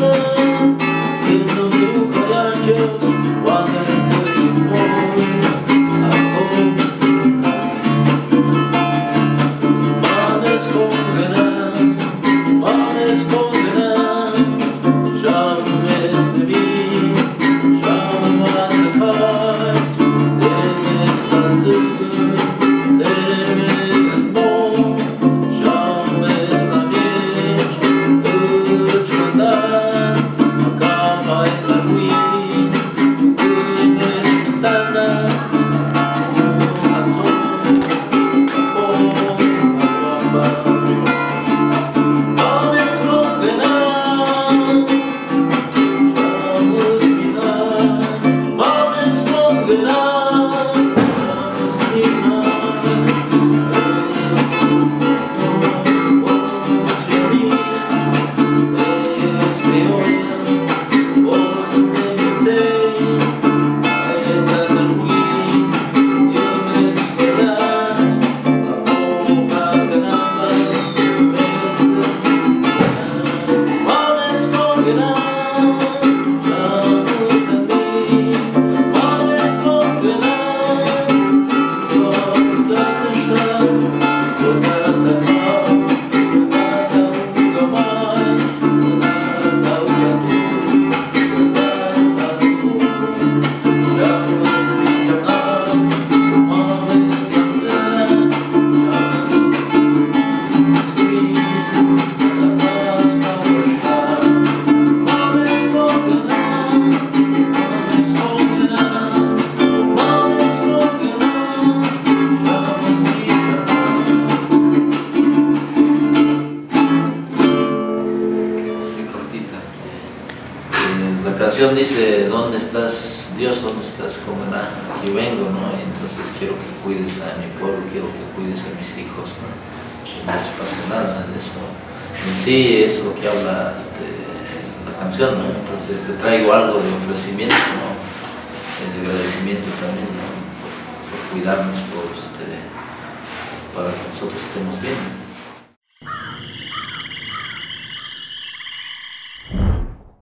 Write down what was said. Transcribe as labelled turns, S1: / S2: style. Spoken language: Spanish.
S1: love. Dice, ¿dónde estás, Dios, dónde estás? Como aquí vengo, ¿no? Entonces quiero que cuides a mi pueblo, quiero que cuides a mis hijos, ¿no? Que no les pase nada, eso. En sí es lo que habla este, la canción, ¿no? Entonces te traigo algo de ofrecimiento, ¿no? De agradecimiento también, ¿no? Por, por cuidarnos, por, este, para que nosotros estemos bien.